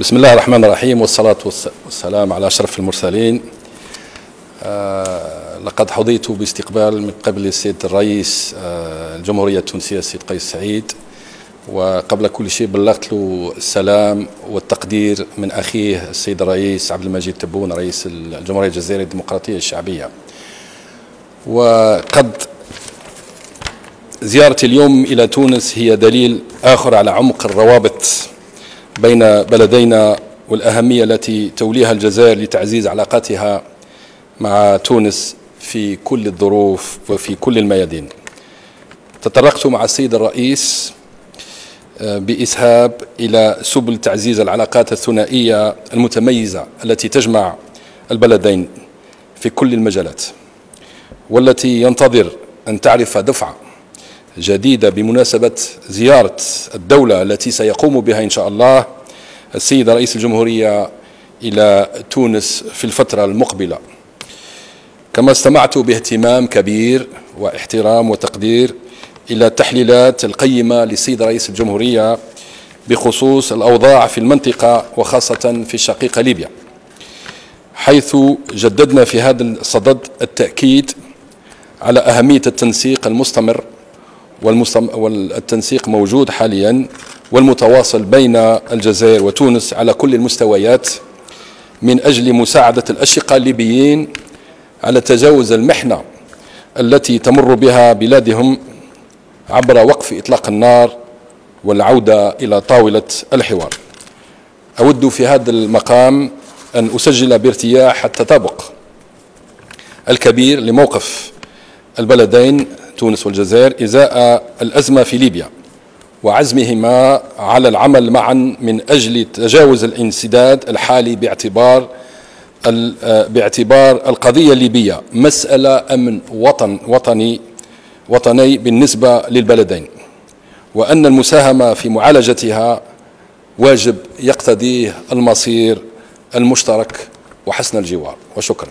بسم الله الرحمن الرحيم والصلاة والسلام على أشرف المرسلين لقد حظيت باستقبال من قبل السيد الرئيس الجمهورية التونسية السيد قيس سعيد وقبل كل شيء بلغت له السلام والتقدير من أخيه السيد الرئيس عبد المجيد تبون رئيس الجمهورية الجزائرية الديمقراطية الشعبية وقد زيارتي اليوم إلى تونس هي دليل آخر على عمق الروابط بين بلدينا والأهمية التي توليها الجزائر لتعزيز علاقاتها مع تونس في كل الظروف وفي كل الميادين. تطرقت مع السيد الرئيس آه، بإسهاب إلى سبل تعزيز العلاقات الثنائية المتميزة التي تجمع البلدين في كل المجالات والتي ينتظر أن تعرف دفعة جديدة بمناسبة زيارة الدولة التي سيقوم بها إن شاء الله السيد رئيس الجمهورية إلى تونس في الفترة المقبلة. كما استمعت باهتمام كبير واحترام وتقدير إلى التحليلات القيمة للسيد رئيس الجمهورية بخصوص الأوضاع في المنطقة وخاصة في الشقيقة ليبيا. حيث جددنا في هذا الصدد التأكيد على أهمية التنسيق المستمر والتنسيق موجود حاليا والمتواصل بين الجزائر وتونس على كل المستويات من أجل مساعدة الأشقاء الليبيين على تجاوز المحنة التي تمر بها بلادهم عبر وقف إطلاق النار والعودة إلى طاولة الحوار. أود في هذا المقام أن أسجل بارتياح التطابق الكبير لموقف البلدين تونس والجزائر إزاء الأزمة في ليبيا وعزمهما على العمل معا من أجل تجاوز الانسداد الحالي باعتبار باعتبار القضية الليبية مسألة أمن وطن وطني وطني بالنسبة للبلدين وأن المساهمة في معالجتها واجب يقتضيه المصير المشترك وحسن الجوار. وشكرا.